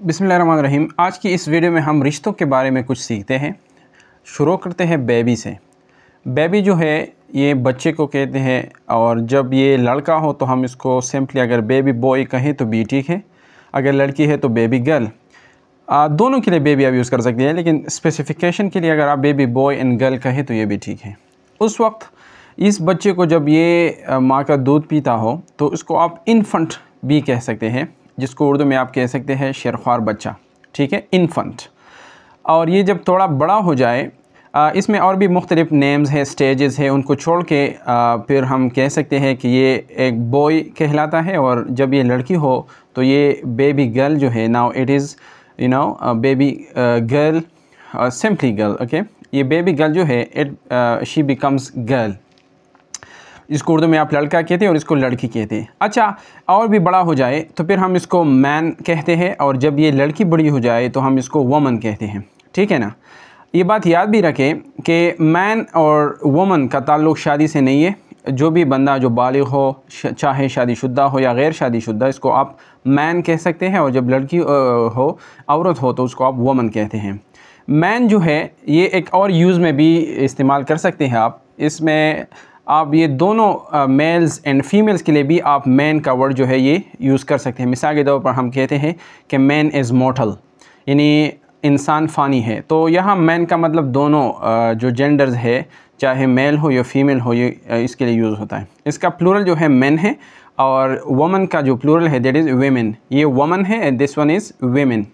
बिसमीम आज की इस वीडियो में हम रिश्तों के बारे में कुछ सीखते हैं। शुरू करते हैं बेबी से। बेबी जो है, ये बच्चे को कहते हैं, और जब ये लड़का हो तो हम इसको सिंपली अगर बेबी बॉय कहें तो भी ठीक है। अगर लड़की है तो बेबी गर्ल। दोनों के लिए बेबी आप यूज़ कर सकते हैं, लेकिन स्पेसिफ़िकेशन के लिए अगर आप बेबी बॉय एंड गर्ल कहें तो ये भी ठीक है। उस वक्त इस बच्चे को जब ये माँ का दूध पीता हो तो उसको आप इन्फंट भी कह सकते हैं। जिसको उर्दू में आप कह सकते हैं शेरख्वार बच्चा, ठीक है? इन्फंट और ये जब थोड़ा बड़ा हो जाए इसमें और भी मुख्तलिफ़ नेम्स हैं स्टेजेस हैं, उनको छोड़ के फिर हम कह सकते हैं कि ये एक बॉय कहलाता है और जब ये लड़की हो तो ये बेबी गर्ल जो है now it is you know baby girl simply girl okay ये बेबी गर्ल जो है इट शी बिकम्स गर्ल इसको उर्दू में आप लड़का कहते हैं और इसको लड़की कहते हैं। अच्छा और भी बड़ा हो जाए तो फिर हम इसको मैन कहते हैं, और जब ये लड़की बड़ी हो जाए तो हम इसको वमन कहते हैं। ठीक है ना? ये बात याद भी रखें कि मैन और वमन का ताल्लुक़ शादी से नहीं है। जो भी बंदा जो बालिग हो चाहे शादीशुदा हो या गैर शादीशुदा, इसको आप मैन कह सकते हैं, और जब लड़की हो, औरत हो तो उसको आप वमन कहते हैं। मैन जो है, ये एक और यूज़ में भी इस्तेमाल कर सकते हैं आप। इसमें आप ये दोनों मेल्स एंड फीमेल्स के लिए भी आप मैन का वर्ड जो है ये यूज़ कर सकते हैं। मिसाल के तौर पर हम कहते हैं कि मैन इज़ मोटल यानी इंसान फ़ानी है। तो यहाँ मैन का मतलब दोनों जो जेंडर्स है, चाहे मेल हो या फीमेल हो, ये इसके लिए यूज़ होता है। इसका प्लूरल जो है मैन है, और वमन का जो प्लूरल है दैट इज़ वेमेन ये वमन है and this one is women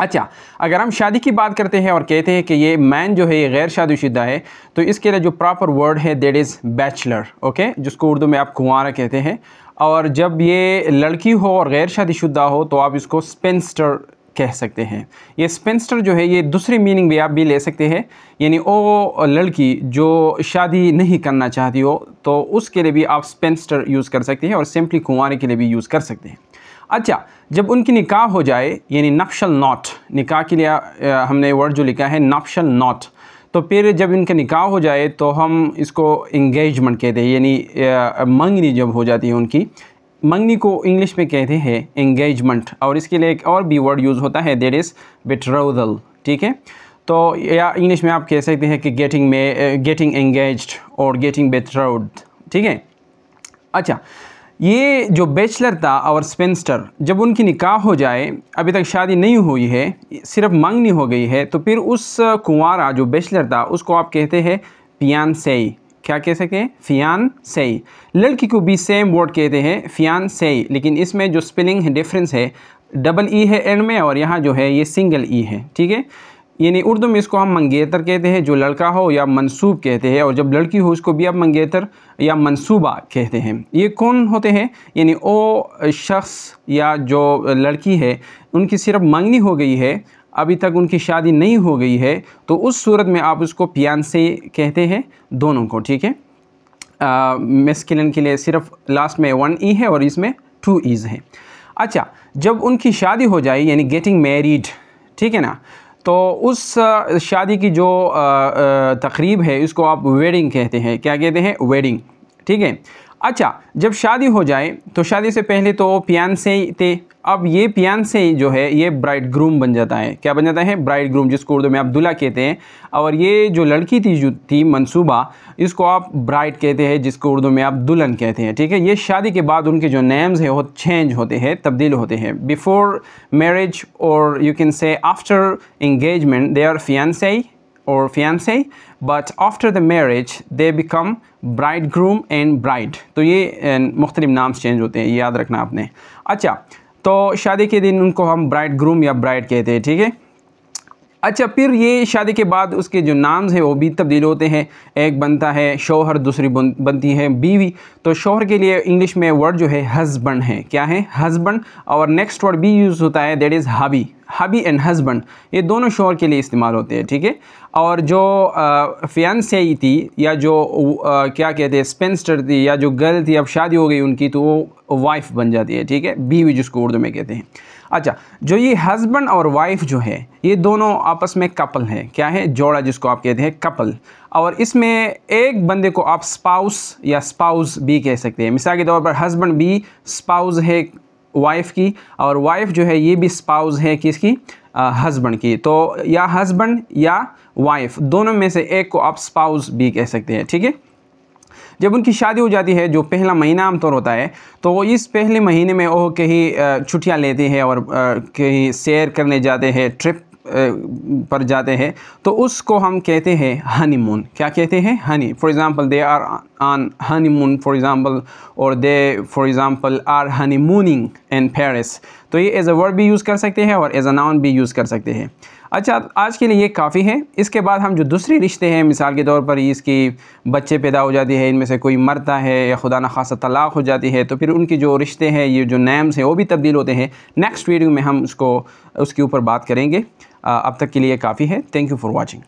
अच्छा अगर हम शादी की बात करते हैं और कहते हैं कि ये मैन जो है, ये गैर शादीशुदा है तो इसके लिए जो प्रॉपर वर्ड है देट इज़ बैचलर ओके जिसको उर्दू में आप कुंवारा कहते हैं। और जब ये लड़की हो और गैर शादीशुदा हो तो आप इसको स्पेंस्टर कह सकते हैं। ये स्पेंस्टर जो है, ये दूसरी मीनिंग भी आप भी ले सकते हैं। यानी वो लड़की जो शादी नहीं करना चाहती हो तो उसके लिए भी आप स्पेंस्टर यूज़ कर सकते हैं और सिंपली कुंवारे के लिए भी यूज़ कर सकते हैं। अच्छा जब उनकी निकाह हो जाए, यानी नक्शल नॉट, निकाह के लिए हमने वर्ड जो लिखा है, नक्शल नॉट तो फिर जब इनका निकाह हो जाए तो हम इसको इंगेजमेंट कहते हैं, यानी मंगनी जब हो जाती है उनकी, मंगनी को इंग्लिश में कहते हैं इंगेजमेंट और इसके लिए एक और भी वर्ड यूज़ होता है देर इज़ बिट्रोदल ठीक है? तो या इंग्लिश में आप कह सकते हैं कि गेटिंग में गेटिंग एंगेज और गेटिंग बेट्राउड ठीक है? अच्छा ये जो बैचलर था और स्पेंस्टर जब उनकी निकाह हो जाए, अभी तक शादी नहीं हुई है, सिर्फ़ मंगनी हो गई है तो फिर उस कुंवारा जो बैचलर था, उसको आप कहते हैं पियान सई क्या कह सकते हैं? फियान सई लड़की को भी सेम वर्ड कहते हैं फियान सई लेकिन इसमें जो स्पेलिंग है डिफरेंस है डबल ई है एंड में और यहाँ जो है ये सिंगल ई है, ठीक है? यानी उर्दू में इसको हम मंगेतर कहते हैं, जो लड़का हो या मनसूब कहते हैं, और जब लड़की हो उसको भी आप मंगेतर या मनसूबा कहते हैं। ये कौन होते हैं? यानी वो शख्स या जो लड़की है, उनकी सिर्फ़ मंगनी हो गई है, अभी तक उनकी शादी नहीं हो गई है तो उस सूरत में आप उसको पियान से कहते हैं, दोनों को, ठीक है? मेस्किलन के लिए सिर्फ़ लास्ट में वन ई है और इसमें टू ईज़ है। अच्छा जब उनकी शादी हो जाए, यानी गेटिंग मैरिड ठीक है ना? तो उस शादी की जो तकरीब है, इसको आप वेडिंग कहते हैं। क्या कहते हैं? वेडिंग ठीक है? अच्छा जब शादी हो जाए तो शादी से पहले तो पियान से थे अब ये पियान से जो है, ये ब्राइड ग्रूम बन जाता है। क्या बन जाता है? ब्राइड ग्रूम जिसको उर्दू में आप दुल्हा कहते हैं। और ये जो लड़की थी, जो थी मनसूबा, इसको आप ब्राइड कहते हैं, जिसको उर्दू में आप दुल्हन कहते हैं, ठीक है? ये शादी के बाद उनके जो नेम्स हैं, वो चेंज होते हैं, तब्दील होते हैं। बिफोर मैरिज और you can say after engagement they are fiancee और fiancé, but after the marriage, they become bridegroom and bride तो ये मुख्तलिफ़ नाम्स चेंज होते हैं याद रखना आपने। अच्छा तो शादी के दिन उनको हम ब्राइड ग्रूम या ब्राइड कहते हैं, ठीक है? अच्छा फिर ये शादी के बाद उसके जो नाम्स हैं वो भी तब्दील होते हैं। एक बनता है शोहर दूसरी बनती है बीवी। तो शोहर के लिए इंग्लिश में वर्ड जो है हस्बैंड है। क्या है? हस्बैंड और नेक्स्ट वर्ड भी यूज़ होता है दैट इज़ हाबी हबी एंड हस्बैंड ये दोनों शोहर के लिए इस्तेमाल होते हैं ठीक है? और जो फ़ियान थी या जो आ, क्या कहते हैं स्पेंस्टर थी या जो गर्ल थी अब शादी हो गई उनकी तो वो वाइफ बन जाती है ठीक है? बीवी जिसको उर्दू में कहते हैं। अच्छा जो ये हस्बैंड और वाइफ जो है, ये दोनों आपस में कपल हैं। क्या है? जोड़ा जिसको आप कहते हैं कपल और इसमें एक बंदे को आप स्पाउस या स्पाउस भी कह सकते हैं। मिसाल के तौर पर हस्बैंड भी स्पाउस है वाइफ की, और वाइफ जो है ये भी स्पाउस है किसकी? हस्बैंड की। तो या हस्बैंड या वाइफ दोनों में से एक को आप स्पाउस भी कह सकते हैं। ठीक है? जब उनकी शादी हो जाती है, जो पहला महीना आमतौर होता है तो इस पहले महीने में वो कहीं छुट्टियाँ लेते हैं और कहीं सैर करने जाते हैं, ट्रिप पर जाते हैं तो उसको हम कहते हैं हनीमून क्या कहते हैं? Honey for example they are on honeymoon for example और they for example are honeymooning in Paris तो ये एज अ वर्ड भी यूज़ कर सकते हैं और एज अ नाउन भी यूज़ कर सकते हैं। अच्छा आज के लिए ये काफ़ी है। इसके बाद हम जो दूसरे रिश्ते हैं, मिसाल के तौर पर इसकी बच्चे पैदा हो जाती है, इनमें से कोई मरता है या खुदा न खासा तलाक़ हो जाती है तो फिर उनकी जो रिश्ते हैं, ये जो नैम्स हैं, वो भी तब्दील होते हैं। नेक्स्ट वीडियो में हम उसको, उसके ऊपर बात करेंगे। अब तक के लिए काफ़ी है। Thank you for watching